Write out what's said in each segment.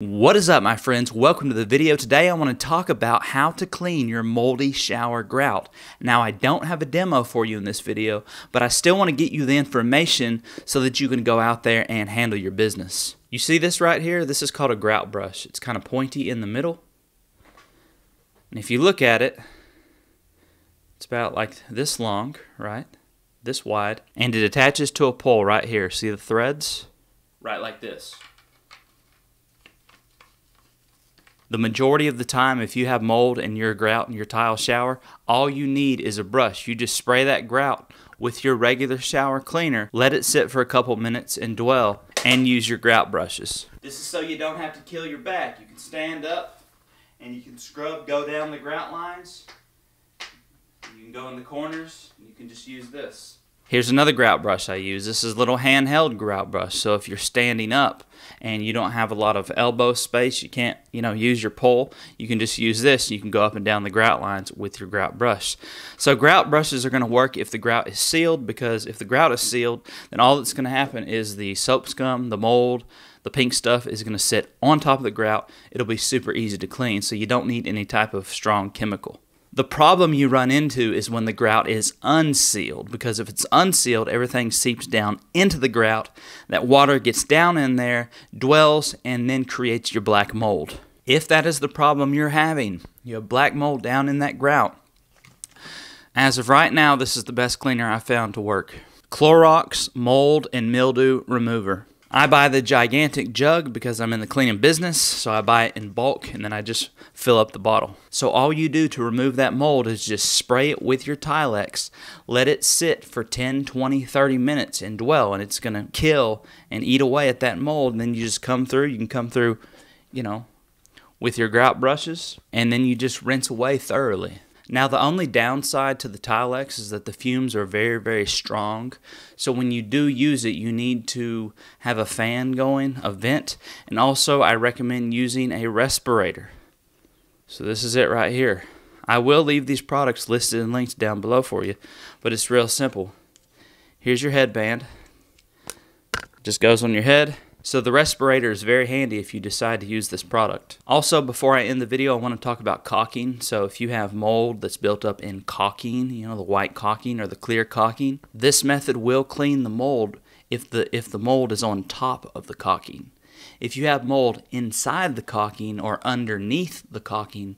What is up my friends? Welcome to the video. Today I want to talk about how to clean your moldy shower grout. Now I don't have a demo for you in this video, but I still want to get you the information so that you can go out there and handle your business. You see this right here? This is called a grout brush. It's kind of pointy in the middle. And if you look at it, it's about like this long, right? This wide. And it attaches to a pole right here. See the threads? Right like this. The majority of the time, if you have mold in your grout in your tile shower, all you need is a brush. You just spray that grout with your regular shower cleaner, let it sit for a couple minutes and dwell, and use your grout brushes. This is so you don't have to kill your back. You can stand up and you can scrub, go down the grout lines. You can go in the corners, you can just use this. Here's another grout brush I use. This is a little handheld grout brush. So if you're standing up and you don't have a lot of elbow space, you can't, you know, use your pole, you can just use this. You can go up and down the grout lines with your grout brush. So grout brushes are going to work if the grout is sealed because if the grout is sealed, then all that's going to happen is the soap scum, the mold, the pink stuff is going to sit on top of the grout. It'll be super easy to clean, so you don't need any type of strong chemical. The problem you run into is when the grout is unsealed, because if it's unsealed, everything seeps down into the grout. That water gets down in there, dwells, and then creates your black mold. If that is the problem you're having, you have black mold down in that grout. As of right now, this is the best cleaner I found to work. Clorox Mold and Mildew Remover. I buy the gigantic jug because I'm in the cleaning business, so I buy it in bulk and then I just fill up the bottle. So all you do to remove that mold is just spray it with your Tilex, let it sit for 10, 20, 30 minutes and dwell, and it's going to kill and eat away at that mold. And then you just come through, you can come through, you know, with your grout brushes, and then you just rinse away thoroughly. Now, the only downside to the Tilex is that the fumes are very, very strong. So, when you do use it, you need to have a fan going, a vent, and also I recommend using a respirator. So, this is it right here. I will leave these products listed and linked down below for you, but it's real simple. Here's your headband, just goes on your head so the respirator is very handy if you decide to use this product. Also, before I end the video, I want to talk about caulking. So if you have mold that's built up in caulking, you know, the white caulking or the clear caulking, this method will clean the mold if the if the mold is on top of the caulking. If you have mold inside the caulking or underneath the caulking,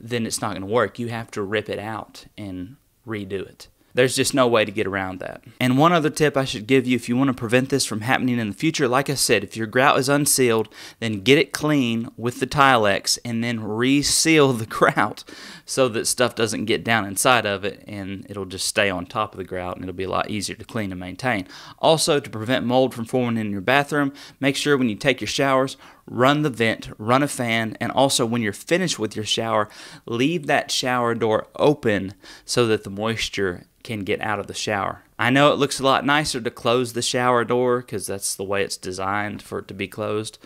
then it's not going to work. You have to rip it out and redo it. There's just no way to get around that. And one other tip I should give you if you want to prevent this from happening in the future, like I said, if your grout is unsealed, then get it clean with the Tilex and then reseal the grout so that stuff doesn't get down inside of it and it'll just stay on top of the grout and it'll be a lot easier to clean and maintain. Also, to prevent mold from forming in your bathroom, make sure when you take your showers, run the vent, run a fan, and also when you're finished with your shower, leave that shower door open so that the moisture can get out of the shower. I know it looks a lot nicer to close the shower door because that's the way it's designed for it to be closed,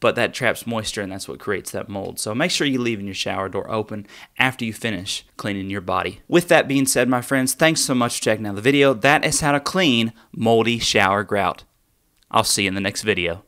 but that traps moisture and that's what creates that mold. So make sure you leave your shower door open after you finish cleaning your body. With that being said, my friends, thanks so much for checking out the video. That is how to clean moldy shower grout. I'll see you in the next video.